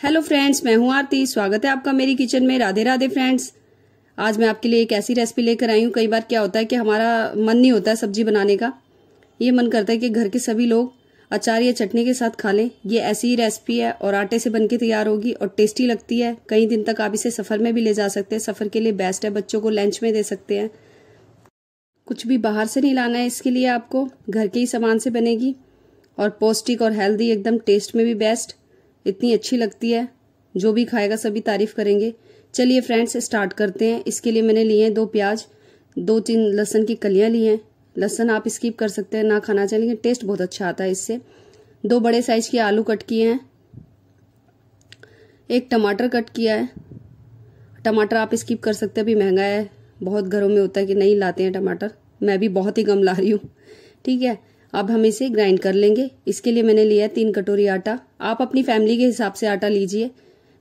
Hello friends मैं हूँ आरती। स्वागत है आपका मेरी किचन में। राधे राधे फ्रेंड्स आज मैं आपके लिए एक ऐसी रेसिपी लेकर आई हूँ। कई बार क्या होता है कि हमारा मन नहीं होता है सब्ज़ी बनाने का। ये मन करता है कि घर के सभी लोग अचार या चटनी के साथ खा लें। ये ऐसी ही रेसिपी है और आटे से बनके तैयार होगी और टेस्टी लगती है। कई दिन तक आप इसे सफ़र में भी ले जा सकते हैं। सफ़र के लिए बेस्ट है। बच्चों को लंच में दे सकते हैं। कुछ भी बाहर से नहीं लाना है इसके लिए आपको। घर के ही सामान से बनेगी। और पौष्टिक और हेल्दी एकदम टेस्ट में भी बेस्ट इतनी अच्छी लगती है। जो भी खाएगा, सभी तारीफ़ करेंगे। चलिए फ्रेंड्स स्टार्ट करते हैं। इसके लिए मैंने लिए हैं दो प्याज, दो तीन लहसन की कलियाँ ली हैं। लहसन आप स्किप कर सकते हैं, ना खाना चाहिए टेस्ट बहुत अच्छा आता है इससे। दो बड़े साइज़ के आलू कट किए हैं। एक टमाटर कट किया है। टमाटर आप स्किप कर सकते हैं। अभी महँगा है। बहुत घरों में होता है कि नहीं लाते हैं टमाटर। मैं भी बहुत ही कम ला रही हूँ। ठीक है? अब हम इसे ग्राइंड कर लेंगे। इसके लिए मैंने लिया है तीन कटोरी आटा। आप अपनी फैमिली के हिसाब से आटा लीजिए,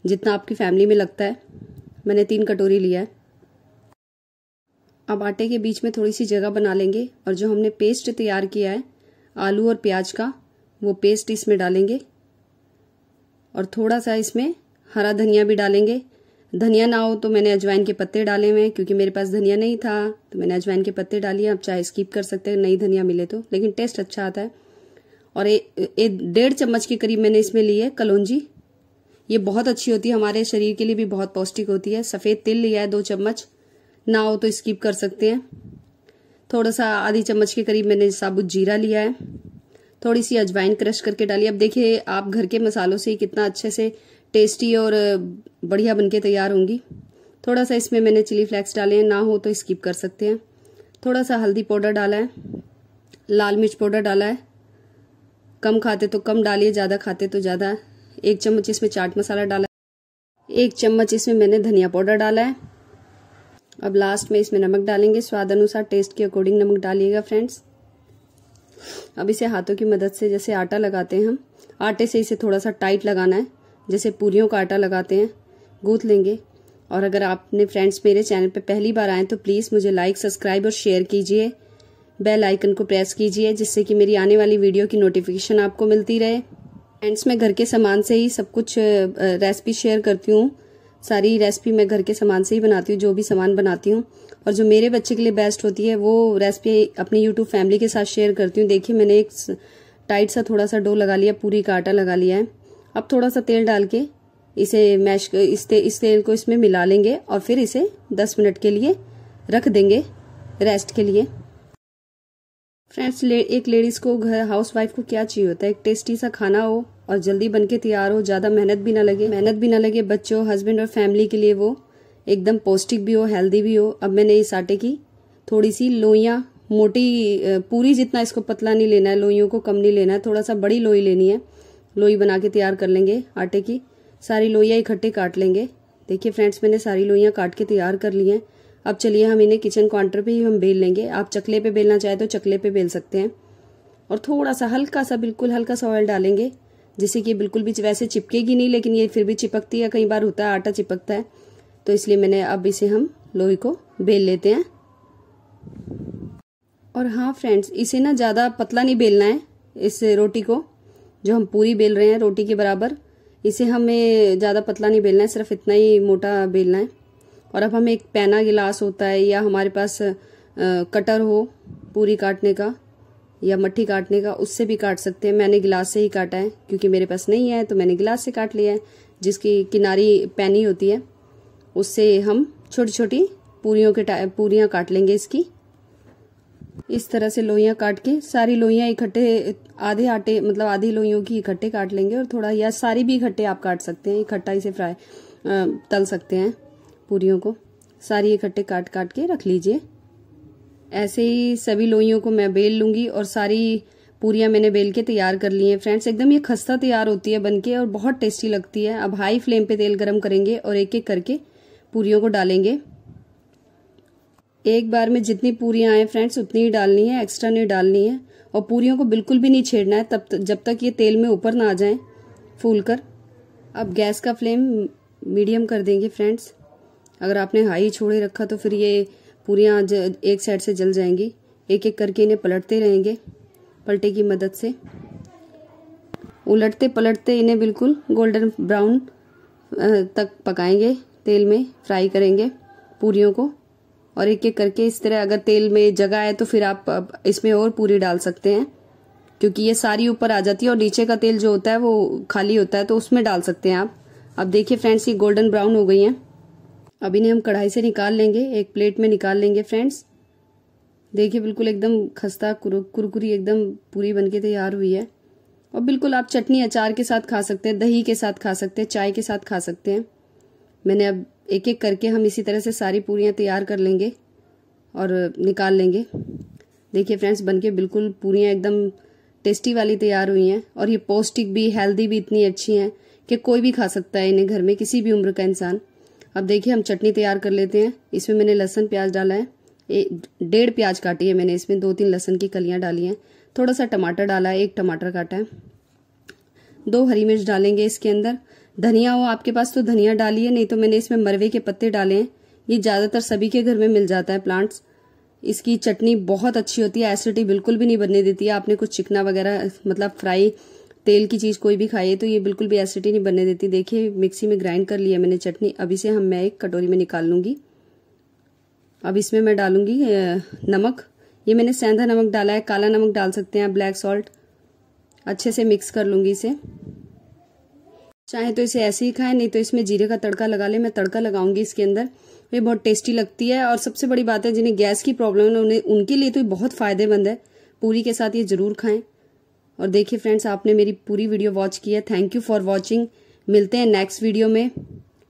जितना आपकी फैमिली में लगता है। मैंने तीन कटोरी लिया है। अब आटे के बीच में थोड़ी सी जगह बना लेंगे और जो हमने पेस्ट तैयार किया है, आलू और प्याज का, वो पेस्ट इसमें डालेंगे। और थोड़ा सा इसमें हरा धनिया भी डालेंगे। धनिया ना हो तो मैंने अजवाइन के पत्ते डाले हुए हैं, क्योंकि मेरे पास धनिया नहीं था तो मैंने अजवाइन के पत्ते डालिए आप चाहे स्किप कर सकते हैं, नई धनिया मिले तो। लेकिन टेस्ट अच्छा आता है। और एक डेढ़ चम्मच के करीब मैंने इसमें ली है कलौजी। ये बहुत अच्छी होती है, हमारे शरीर के लिए भी बहुत पौष्टिक होती है। सफ़ेद तिल लिया है दो चम्मच, ना हो तो स्किप कर सकते हैं। थोड़ा सा आधी चम्मच के करीब मैंने साबुत जीरा लिया है। थोड़ी सी अजवाइन क्रश करके डाली। अब देखिए, आप घर के मसालों से कितना अच्छे से टेस्टी और बढ़िया बनके तैयार होंगी। थोड़ा सा इसमें मैंने चिली फ्लेक्स डाले हैं। ना हो तो स्किप कर सकते हैं। थोड़ा सा हल्दी पाउडर डाला है। लाल मिर्च पाउडर डाला है। कम खाते तो कम डालिए, ज़्यादा खाते तो ज़्यादा। एक चम्मच इसमें चाट मसाला डाला एक चम्मच इसमें मैंने धनिया पाउडर डाला है। अब लास्ट में इसमें नमक डालेंगे। स्वाद अनुसार टेस्ट के अकॉर्डिंग नमक डालिएगा, फ्रेंड्स। अब इसे हाथों की मदद से जैसे आटा लगाते हैं हम, आटे से इसे थोड़ा सा टाइट लगाना है, जैसे पूरियों का आटा लगाते हैं, गूथ लेंगे। और अगर आपने फ्रेंड्स मेरे चैनल पर पहली बार आए तो प्लीज़ मुझे लाइक सब्सक्राइब और शेयर कीजिए। बेल आइकन को प्रेस कीजिए, जिससे कि मेरी आने वाली वीडियो की नोटिफिकेशन आपको मिलती रहे। फ्रेंड्स मैं घर के सामान से ही सब कुछ रेसिपी शेयर करती हूँ। सारी रेसिपी मैं घर के सामान से ही बनाती हूँ जो भी सामान बनाती हूँ। और जो मेरे बच्चे के लिए बेस्ट होती है वो रेसिपी अपनी यूट्यूब फैमिली के साथ शेयर करती हूँ। देखिए मैंने एक टाइट सा थोड़ा सा डो लगा लिया पूरी का आटा लगा लिया है। अब थोड़ा सा तेल डाल के इसे मैश इस, ते, इस तेल को इसमें मिला लेंगे और फिर इसे 10 मिनट के लिए रख देंगे रेस्ट के लिए। फ्रेंड्स ले, एक लेडीज़ को घर हाउस वाइफ को क्या चाहिए होता है? एक टेस्टी सा खाना हो और जल्दी बन के तैयार हो, ज़्यादा मेहनत भी ना लगे। मेहनत भी ना लगे, बच्चों हस्बैंड और फैमिली के लिए वो एकदम पौष्टिक भी हो हेल्दी भी हो। अब मैंने इस आटे की थोड़ी सी लोइयाँ, मोटी पूरी जितना इसको पतला नहीं लेना है, लोइयों को कम नहीं लेना है थोड़ा सा बड़ी लोई लेनी है। लोई बना के तैयार कर लेंगे आटे की। सारी लोइयाँ इकट्ठे काट लेंगे। देखिए फ्रेंड्स मैंने सारी लोइयाँ काट के तैयार कर ली हैं। अब चलिए हम इन्हें किचन काउंटर पे ही हम बेल लेंगे। आप चकले पे बेलना चाहे तो चकले पे बेल सकते हैं। और थोड़ा सा हल्का सा बिल्कुल हल्का सा ऑयल डालेंगे। जिससे कि बिल्कुल भी वैसे चिपकेगी नहीं, लेकिन ये फिर भी चिपकती है, कई बार होता है, आटा चिपकता है। तो इसलिए मैंने अब इसे हम लोही को बेल लेते हैं। और हाँ फ्रेंड्स, इसे ना ज़्यादा पतला नहीं बेलना है, इस रोटी को, जो हम पूरी बेल रहे हैं रोटी के बराबर। इसे हमें ज़्यादा पतला नहीं बेलना है, सिर्फ़ इतना ही मोटा बेलना है। और अब हमें एक पैना गिलास होता है, या हमारे पास कटर हो पूरी काटने का या मट्ठी काटने का, उससे भी काट सकते हैं। मैंने गिलास से ही काटा है, क्योंकि मेरे पास नहीं है तो मैंने गिलास से काट लिया है, जिसकी किनारी पैनी होती है। उससे हम छोटी छोटी पूरियों के पूरियाँ काट लेंगे इसकी। इस तरह से लोइयाँ काट के, सारी लोइयाँ इकट्ठे, आधे आटे मतलब आधी लोइयों की इकट्ठे काट लेंगे, और थोड़ा, या सारी भी इकट्ठे आप काट सकते हैं, इकट्ठा इसे फ्राई तल सकते हैं, पूरियों को। सारी इकट्ठे काट काट के रख लीजिए। ऐसे ही सभी लोइयों को मैं बेल लूँगी और सारी पूरियाँ मैंने बेल के तैयार कर ली हैं। फ्रेंड्स, एकदम ये खस्ता तैयार होती है बनके और बहुत टेस्टी लगती है। अब हाई फ्लेम पे तेल गरम करेंगे और एक एक करके पूरियों को डालेंगे। एक बार में जितनी पूरियाँ आए फ्रेंड्स, उतनी ही डालनी है, एक्स्ट्रा नहीं डालनी है। और पूरियों को बिल्कुल भी नहीं छेड़ना है, तब जब तक ये तेल में ऊपर ना आ जाए फूल कर अब गैस का फ्लेम मीडियम कर देंगे फ्रेंड्स। अगर आपने हाई छोड़े रखा तो फिर ये पूरियाँ एक साइड से जल जाएँगी। एक एक करके इन्हें पलटते रहेंगे, पलटे की मदद से। उलटते पलटते इन्हें बिल्कुल गोल्डन ब्राउन तक पकाएँगे, तेल में फ्राई करेंगे पूरियों को। और एक एक करके इस तरह अगर तेल में जगह है तो फिर आप इसमें और पूरी डाल सकते हैं। क्योंकि ये सारी ऊपर आ जाती है और नीचे का तेल जो होता है वो खाली होता है तो उसमें डाल सकते हैं आप। अब देखिए फ्रेंड्स ये गोल्डन ब्राउन हो गई हैं। अब इन्हें हम कढ़ाई से निकाल लेंगे, एक प्लेट में निकाल लेंगे फ्रेंड्स देखिए, बिल्कुल एकदम खस्ता कुरकुरी एकदम पूरी बनके तैयार हुई है। और बिल्कुल आप चटनी अचार के साथ खा सकते हैं, दही के साथ खा सकते हैं, चाय के साथ खा सकते हैं। मैंने अब एक एक करके हम इसी तरह से सारी पूरियाँ तैयार कर लेंगे और निकाल लेंगे। देखिए फ्रेंड्स बनके बिल्कुल पूरियाँ एकदम टेस्टी वाली तैयार हुई हैं। और ये पौष्टिक भी हेल्दी भी इतनी अच्छी हैं कि कोई भी खा सकता है इन्हें घर में किसी भी उम्र का इंसान। अब देखिए, हम चटनी तैयार कर लेते हैं। इसमें मैंने लहसन प्याज डाला है। डेढ़ प्याज काटी है मैंने। इसमें दो तीन लहसन की कलियाँ डाली हैं। थोड़ा सा टमाटर डाला है, एक टमाटर काटा है। दो हरी मिर्च डालेंगे इसके अंदर। धनिया हो, आपके पास तो धनिया डालिए नहीं तो मैंने इसमें मरवे के पत्ते डाले हैं। ये ज़्यादातर सभी के घर में मिल जाता है प्लांट्स। इसकी चटनी बहुत अच्छी होती है। एसिडिटी बिल्कुल भी नहीं बनने देती है। आपने कुछ चिकना वगैरह मतलब फ्राई तेल की चीज़ कोई भी है तो ये बिल्कुल भी एसिडिटी नहीं बनने देती। देखिए मिक्सी में ग्राइंड कर लिया मैंने चटनी। अभी से हम, मैं एक कटोरी में निकाल लूँगी। अब इसमें मैं डालूँगी नमक। ये मैंने सेंधा नमक डाला है, काला नमक डाल सकते हैं आप ब्लैक सॉल्ट अच्छे से मिक्स कर लूँगी इसे। चाहे तो इसे ऐसे ही खाएँ, नहीं तो इसमें जीरे का तड़का लगा ले। मैं तड़का लगाऊँगी इसके अंदर। ये बहुत टेस्टी लगती है और सबसे बड़ी बात है, जिन्हें गैस की प्रॉब्लम है, उन्हें, उनके लिए तो बहुत फ़ायदेमंद है। पूरी के साथ ये ज़रूर खाएँ। और देखिए फ्रेंड्स आपने मेरी पूरी वीडियो वॉच की है. थैंक यू फॉर वॉचिंग मिलते हैं नेक्स्ट वीडियो में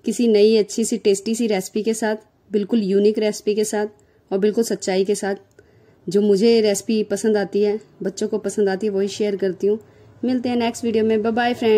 किसी नई अच्छी सी टेस्टी सी रेसिपी के साथ, बिल्कुल यूनिक रेसिपी के साथ और बिल्कुल सच्चाई के साथ. जो मुझे रेसिपी पसंद आती है, बच्चों को पसंद आती है, वही शेयर करती हूँ. मिलते हैं नेक्स्ट वीडियो में. Bye bye friend